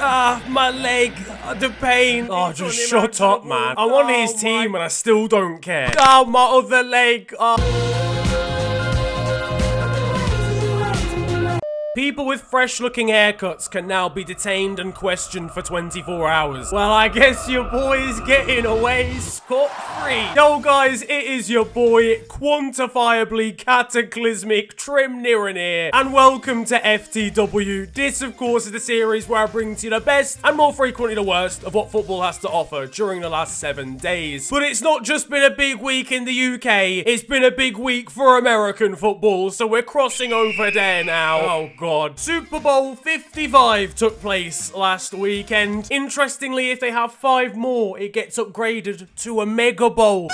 Ah, my leg, the pain. Oh, just shut up, man. I'm on his Oh, team and I still don't care. Oh, my other leg. Oh. People with fresh looking haircuts can now be detained and questioned for 24 hours. Well, I guess your boy's getting away scot free. Yo, guys, it is your boy, quantifiably cataclysmic Trim Niran and welcome to FTW. This, of course, is the series where I bring to you the best and more frequently the worst of what football has to offer during the last seven days. But it's not just been a big week in the UK, it's been a big week for American football, so we're crossing over there now. Oh, God. Super Bowl 55 took place last weekend. Interestingly, if they have five more, it gets upgraded to a Mega Bowl.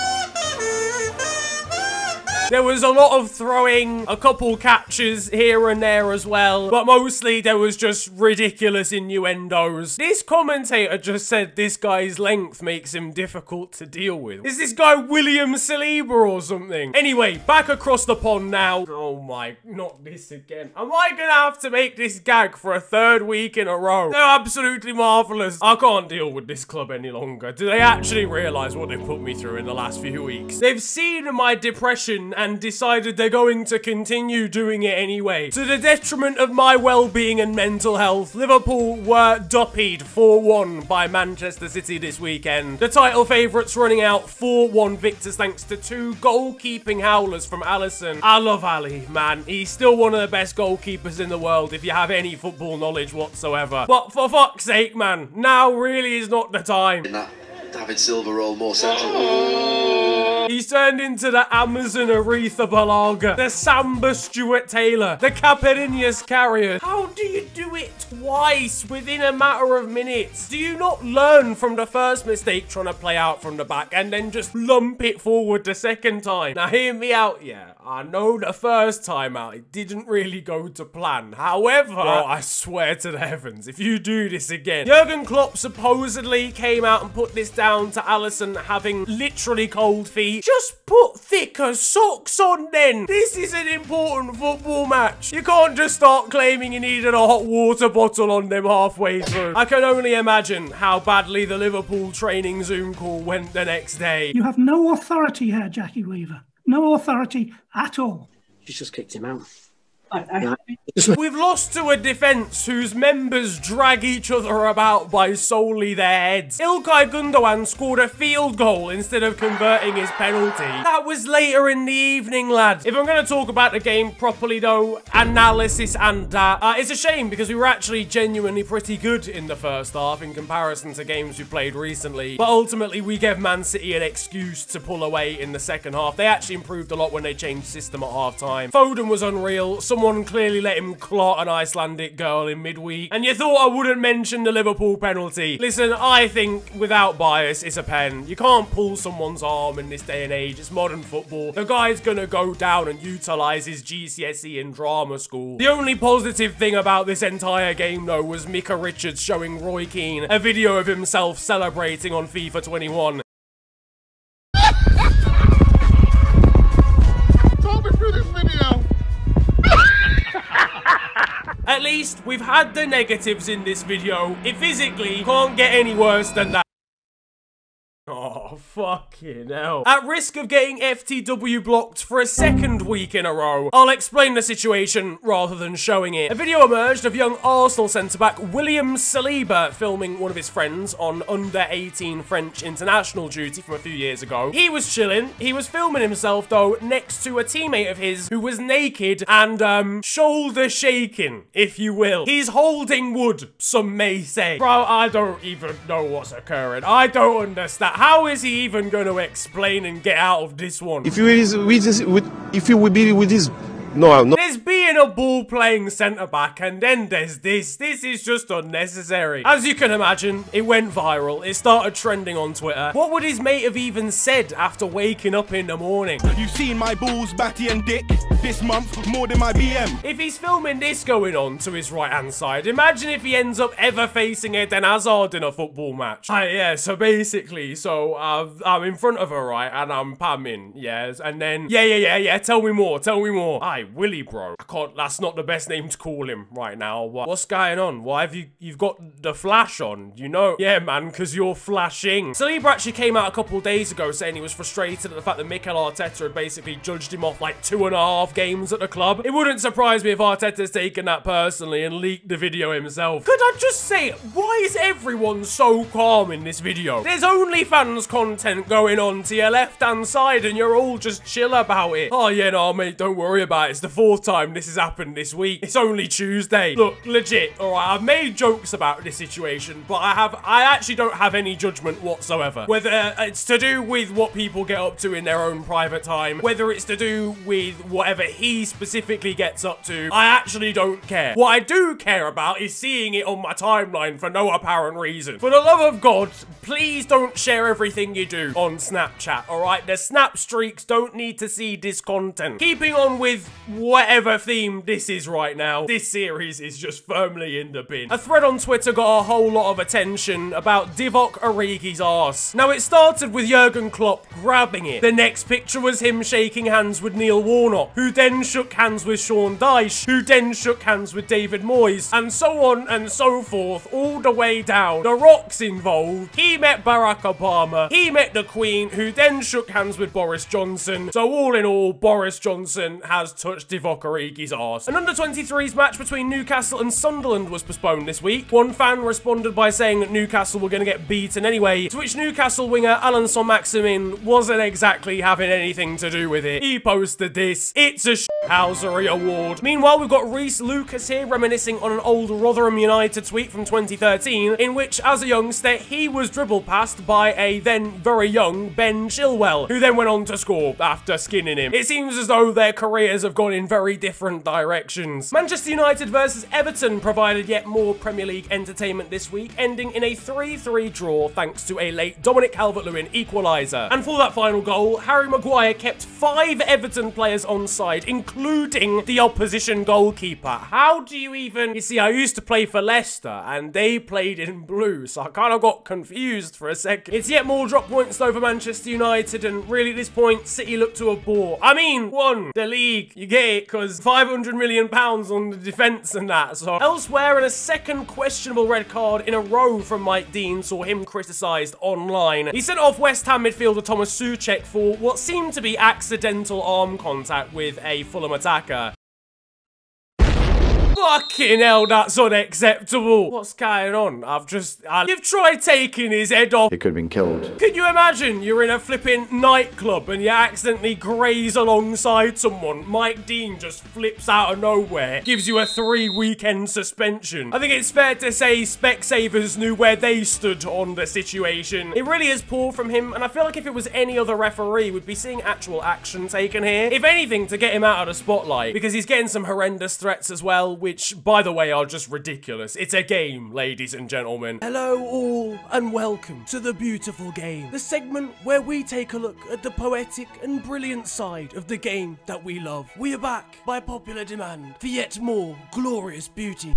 There was a lot of throwing, a couple catches here and there as well, but mostly there was just ridiculous innuendos. This commentator just said this guy's length makes him difficult to deal with. Is this guy William Saliba or something? Anyway, back across the pond now. Oh my, not this again. Am I gonna have to make this gag for a third week in a row? They're absolutely marvelous. I can't deal with this club any longer. Do they actually realize what they've put me through in the last few weeks? They've seen my depression and decided they're going to continue doing it anyway. To the detriment of my well-being and mental health, Liverpool were duppied 4-1 by Manchester City this weekend. The title favourites running out 4-1 victors thanks to two goalkeeping howlers from Alisson. I love Ali, man. He's still one of the best goalkeepers in the world if you have any football knowledge whatsoever. But for fuck's sake, man, now really is not the time. David role more central. He's turned into the Amazon Aretha Balaga, the Samba Stuart Taylor, the Caperinas Carrier. How do you do it twice within a matter of minutes? Do you not learn from the first mistake trying to play out from the back and then just lump it forward the second time? Now hear me out, yeah. I know the first time out it didn't really go to plan. However, bro, I swear to the heavens, if you do this again, Jurgen Klopp supposedly came out and put this down to Alisson having literally cold feet. Just put thicker socks on then. This is an important football match. You can't just start claiming you needed a hot water bottle on them halfway through. I can only imagine how badly the Liverpool training Zoom call went the next day. You have no authority here, Jackie Weaver. No authority at all. She's just kicked him out. I, I, We've lost to a defence whose members drag each other about by solely their heads. Ilkay Gundogan scored a field goal instead of converting his penalty. That was later in the evening, lad. If I'm going to talk about the game properly, though, analysis and that, uh, it's a shame because we were actually genuinely pretty good in the first half in comparison to games we played recently. But ultimately, we gave Man City an excuse to pull away in the second half. They actually improved a lot when they changed system at half time. Foden was unreal. Someone clearly let him clot an Icelandic girl in midweek. And you thought I wouldn't mention the Liverpool penalty. Listen, I think without bias, it's a pen. You can't pull someone's arm in this day and age. It's modern football. The guy's gonna go down and utilize his GCSE in drama school. The only positive thing about this entire game, though, was Micah Richards showing Roy Keane a video of himself celebrating on FIFA 21. At least we've had the negatives in this video. It physically can't get any worse than that. Oh, fucking hell. At risk of getting FTW blocked for a second week in a row, I'll explain the situation rather than showing it. A video emerged of young Arsenal centre-back William Saliba filming one of his friends on under-18 French international duty from a few years ago. He was chilling. He was filming himself, though, next to a teammate of his who was naked and, um, shoulder shaking, if you will. He's holding wood, some may say. Bro, I don't even know what's occurring. I don't understand. How is he even going to explain and get out of this one? If you is with this, with if you will be with this, no, I'm not. There's being a ball playing centre back, and then there's this. This is just unnecessary. As you can imagine, it went viral. It started trending on Twitter. What would his mate have even said after waking up in the morning? You seen my balls, Batty and Dick this month more than my BM. If he's filming this going on to his right hand side, imagine if he ends up ever facing Eden Hazard in a football match. Ah, yeah, so basically, so uh, I'm in front of her, right, and I'm pamming, yes, and then, yeah, yeah, yeah, yeah, tell me more, tell me more. Aye, Willy Bro. I can't, that's not the best name to call him right now. What's going on? Why have you, you've got the flash on, you know? Yeah, man, because you're flashing. Saliba actually came out a couple days ago saying he was frustrated at the fact that Mikel Arteta had basically judged him off like two and a half games at the club. It wouldn't surprise me if Arteta's taken that personally and leaked the video himself. Could I just say, why is everyone so calm in this video? There's OnlyFans content going on to your left-hand side and you're all just chill about it. Oh yeah, no, mate, don't worry about it. It's the fourth time this has happened this week. It's only Tuesday. Look, legit, all right, I've made jokes about this situation, but I have, I actually don't have any judgment whatsoever. Whether uh, it's to do with what people get up to in their own private time, whether it's to do with whatever he specifically gets up to, I actually don't care. What I do care about is seeing it on my timeline for no apparent reason. For the love of God, please don't share everything you do on Snapchat, all right? The snap streaks don't need to see this content. Keeping on with whatever theme this is right now, this series is just firmly in the bin. A thread on Twitter got a whole lot of attention about Divock Origi's ass. Now, it started with Jurgen Klopp grabbing it. The next picture was him shaking hands with Neil Warnock, who then shook hands with Sean Dyche, who then shook hands with David Moyes, and so on and so forth, all the way down. The Rock's involved. He met Barack Obama. He met the Queen, who then shook hands with Boris Johnson. So all in all, Boris Johnson has Divock Origi's arse. An under-23s match between Newcastle and Sunderland was postponed this week. One fan responded by saying that Newcastle were going to get beaten anyway, to which Newcastle winger Allan Saint-Maximin wasn't exactly having anything to do with it. He posted this. It's a Housery Award. Meanwhile, we've got Reese Lucas here reminiscing on an old Rotherham United tweet from 2013, in which, as a youngster, he was dribbled past by a then very young Ben Chilwell, who then went on to score after skinning him. It seems as though their careers have gone in very different directions. Manchester United versus Everton provided yet more Premier League entertainment this week, ending in a 3-3 draw thanks to a late Dominic Calvert-Lewin equaliser. And for that final goal, Harry Maguire kept five Everton players on side, including the opposition goalkeeper. How do you even... You see, I used to play for Leicester, and they played in blue, so I kind of got confused for a second. It's yet more drop points though for Manchester United, and really at this point, City look to have bought. I mean, won the league. You it, because 500 million pounds on the defence and that. So elsewhere, in a second questionable red card in a row from Mike Dean saw him criticised online. He sent off West Ham midfielder Thomas Soucek for what seemed to be accidental arm contact with a Fulham attacker. Fucking hell, that's unacceptable. What's going on? I've just... I, you've tried taking his head off. He could have been killed. Can you imagine you're in a flipping nightclub and you accidentally graze alongside someone? Mike Dean just flips out of nowhere, gives you a three weekend suspension. I think it's fair to say Specsavers knew where they stood on the situation. It really is poor from him, and I feel like if it was any other referee, we'd be seeing actual action taken here. If anything, to get him out of the spotlight, because he's getting some horrendous threats as well, which, by the way, are just ridiculous. It's a game, ladies and gentlemen. Hello all, and welcome to The Beautiful Game, the segment where we take a look at the poetic and brilliant side of the game that we love. We are back, by popular demand, for yet more glorious beauty.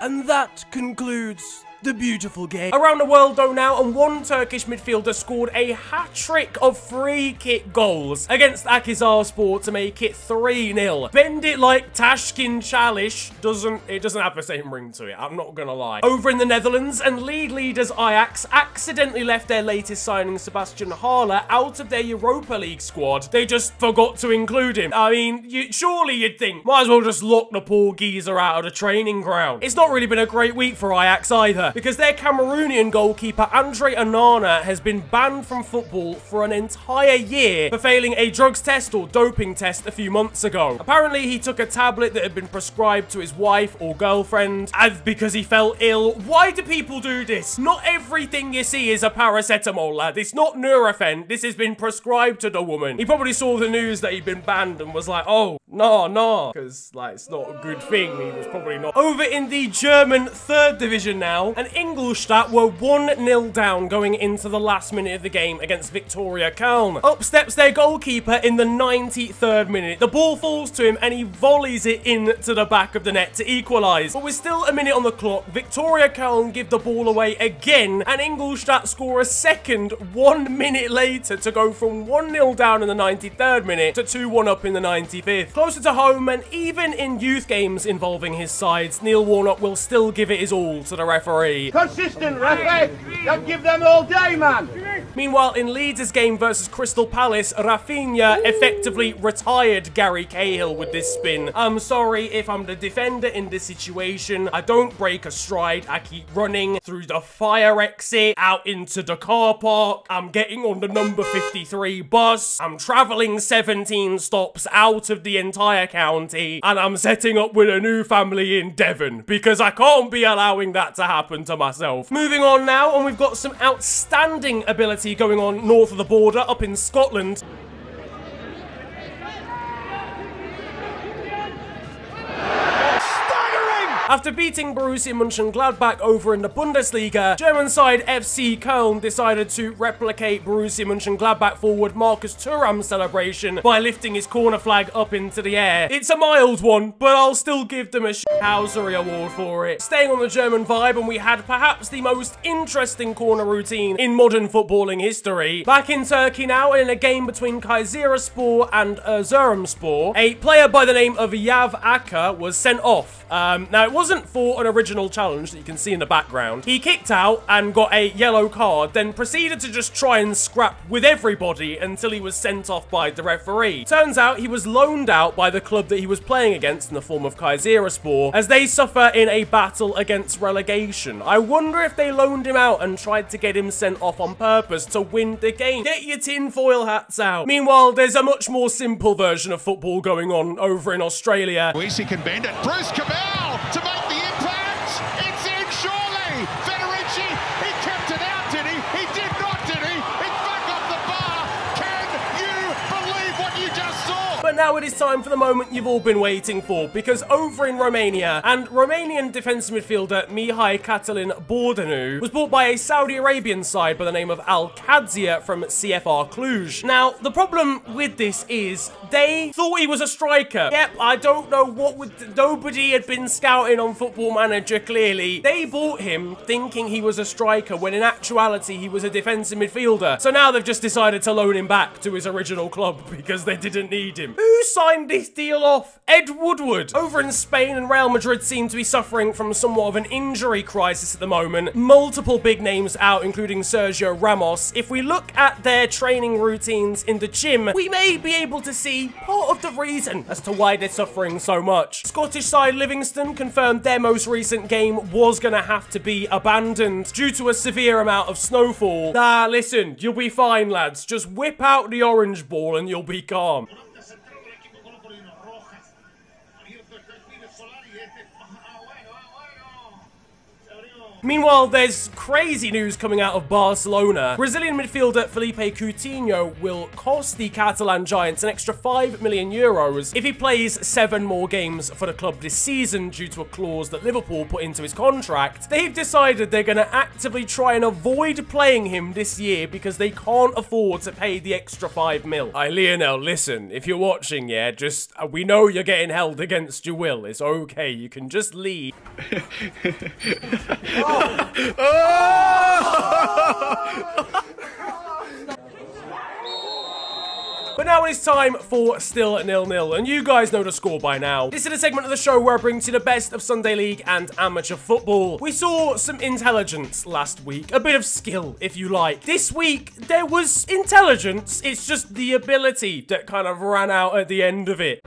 And that concludes the beautiful game. Around the world though now, and one Turkish midfielder scored a hat-trick of free kick goals against Akhisarspor to make it 3-0. Bend it like Taşkın Çalış doesn't, it doesn't have the same ring to it, I'm not gonna lie. Over in the Netherlands, and league leaders Ajax accidentally left their latest signing Sebastian Haller out of their Europa League squad. They just forgot to include him. I mean, you, surely you'd think, might as well just lock the poor geezer out of the training ground. It's not really been a great week for Ajax either because their Cameroonian goalkeeper Andre Onana has been banned from football for an entire year for failing a drugs test or doping test a few months ago. Apparently, he took a tablet that had been prescribed to his wife or girlfriend and because he felt ill. Why do people do this? Not everything you see is a paracetamol, lad. It's not Nurofen. This has been prescribed to the woman. He probably saw the news that he'd been banned and was like, oh, no, no, because, like, it's not a good thing. He was probably not. Over in the German third division now, and Ingolstadt were 1-0 down going into the last minute of the game against Viktoria Köln. Up steps their goalkeeper in the 93rd minute. The ball falls to him and he volleys it into the back of the net to equalise. But with still a minute on the clock, Viktoria Köln give the ball away again and Ingolstadt score a second one minute later to go from 1-0 down in the 93rd minute to 2-1 up in the 95th. Closer to home and even in youth games involving his sides, Neil Warnock will still give it his all to the referee. Consistent, referee. Don't give them all day, man. Meanwhile, in Leeds' game versus Crystal Palace, Raphinha effectively retired Gary Cahill with this spin. I'm sorry if I'm the defender in this situation. I don't break a stride. I keep running through the fire exit, out into the car park. I'm getting on the number 53 bus. I'm traveling 17 stops out of the entire county. And I'm setting up with a new family in Devon because I can't be allowing that to happen to myself. Moving on now, and we've got some outstanding ability going on north of the border up in Scotland. After beating Borussia Mönchengladbach over in the Bundesliga, German side FC Köln decided to replicate Borussia Mönchengladbach forward Marcus Thuram's celebration by lifting his corner flag up into the air. It's a mild one, but I'll still give them a Housery award for it. Staying on the German vibe, and we had perhaps the most interesting corner routine in modern footballing history. Back in Turkey now, in a game between Kayserispor and Erzurumspor, a player by the name of Yav Aka was sent off. Um, now, it wasn't for an original challenge that you can see in the background. He kicked out and got a yellow card, then proceeded to just try and scrap with everybody until he was sent off by the referee. Turns out he was loaned out by the club that he was playing against in the form of Kayserispor, as they suffer in a battle against relegation. I wonder if they loaned him out and tried to get him sent off on purpose to win the game. Get your tinfoil hats out. Meanwhile, there's a much more simple version of football going on over in Australia. Weezy can bend it. Bruce Cabell to make the impact. It's in, surely. Federici, he kept it out, did he? He did not, did he? It's back off the bar. Can you believe what you just saw? But now it is time for the moment you've all been waiting for, because over in Romania, and Romanian defensive midfielder Mihai Catalin Bordeianu was bought by a Saudi Arabian side by the name of Al Qadsiah from CFR Cluj. Now, the problem with this is they thought he was a striker. Yep, I don't know what would... Nobody had been scouting on Football Manager, clearly. They bought him thinking he was a striker, when in actuality he was a defensive midfielder. So now they've just decided to loan him back to his original club because they didn't need him. Who signed this deal off? Ed Woodward. Over in Spain and Real Madrid seem to be suffering from somewhat of an injury crisis at the moment. Multiple big names out, including Sergio Ramos. If we look at their training routines in the gym, we may be able to see part of the reason as to why they're suffering so much. Scottish side Livingston confirmed their most recent game was going to have to be abandoned due to a severe amount of snowfall. Ah, listen, you'll be fine, lads. Just whip out the orange ball and you'll be calm. Meanwhile, there's crazy news coming out of Barcelona. Brazilian midfielder Philippe Coutinho will cost the Catalan Giants an extra 5 million euros if he plays seven more games for the club this season due to a clause that Liverpool put into his contract. They've decided they're going to actively try and avoid playing him this year because they can't afford to pay the extra 5 mil. Lionel, listen, if you're watching, yeah, just, uh, we know you're getting held against your will. It's okay, you can just leave. Oh! But now it's time for Still Nil Nil, and you guys know the score by now. This is a segment of the show where I bring to you the best of Sunday League and amateur football. We saw some intelligence last week, a bit of skill, if you like. This week, there was intelligence, it's just the ability that kind of ran out at the end of it.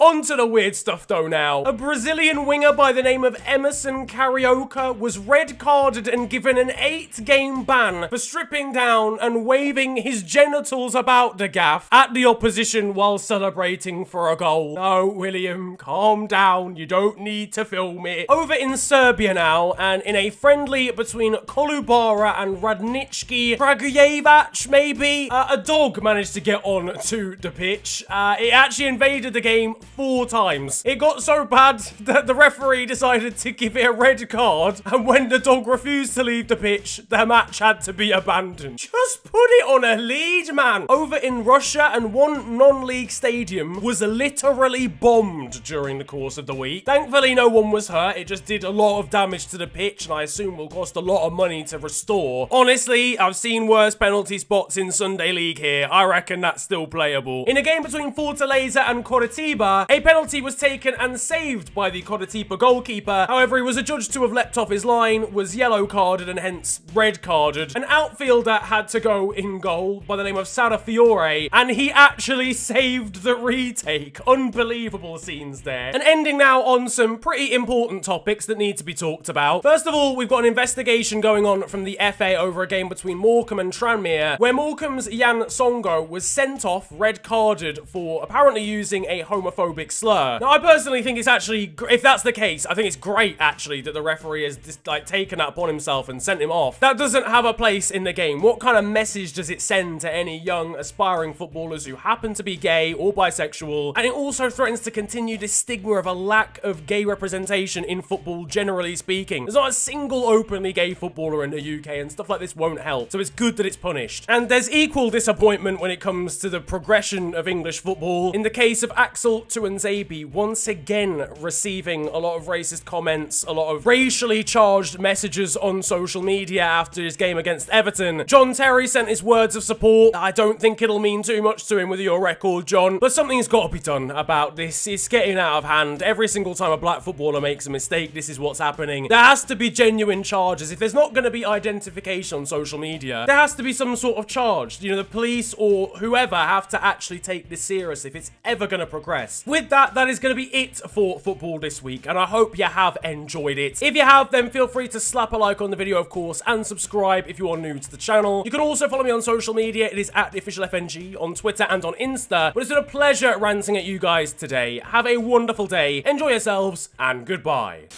On to the weird stuff though now. A Brazilian winger by the name of Emerson Carioca was red carded and given an eight game ban for stripping down and waving his genitals about the gaff at the opposition while celebrating for a goal. No, William, calm down. You don't need to film it. Over in Serbia now, and in a friendly between Kolubara and Radnički Kragujevac, maybe, uh, a dog managed to get on to the pitch. Uh, it actually invaded the game four times. It got so bad that the referee decided to give it a red card, and when the dog refused to leave the pitch, the match had to be abandoned. Just put it on a lead, man. Over in Russia, and one non-league stadium was literally bombed during the course of the week. Thankfully, no one was hurt. It just did a lot of damage to the pitch, and I assume will cost a lot of money to restore. Honestly, I've seen worse penalty spots in Sunday League here. I reckon that's still playable. In a game between Fortaleza and Coritiba, a penalty was taken and saved by the Coritiba goalkeeper. However, he was adjudged to have leapt off his line, was yellow carded and hence red carded. An outfielder had to go in goal by the name of Sara Fiore, and he actually saved the retake. Unbelievable scenes there. And ending now on some pretty important topics that need to be talked about. First of all, we've got an investigation going on from the FA over a game between Morecambe and Tranmere, where Morecambe's Yann Songo'o was sent off red carded for apparently using a homophobic slur. Now, I personally think it's actually, if that's the case, I think it's great actually that the referee has just, like taken that upon himself and sent him off. That doesn't have a place in the game. What kind of message does it send to any young aspiring footballers who happen to be gay or bisexual? And it also threatens to continue this stigma of a lack of gay representation in football, generally speaking. There's not a single openly gay footballer in the UK, and stuff like this won't help. So it's good that it's punished. And there's equal disappointment when it comes to the progression of English football. In the case of Axel Tuanzebe, once again receiving a lot of racist comments, a lot of racially charged messages on social media after his game against Everton. John Terry sent his words of support. I don't think it'll mean too much to him with your record, John, but something's got to be done about this. It's getting out of hand. Every single time a black footballer makes a mistake, this is what's happening. There has to be genuine charges. If there's not going to be identification on social media, there has to be some sort of charge. You know, the police or whoever have to actually take this serious if it's ever going to progress. With that, that is going to be it for football this week, and I hope you have enjoyed it. If you have, then feel free to slap a like on the video, of course, and subscribe if you are new to the channel. You can also follow me on social media. It is at the official FNG on Twitter and on Insta. But it's been a pleasure ranting at you guys today. Have a wonderful day. Enjoy yourselves, and goodbye.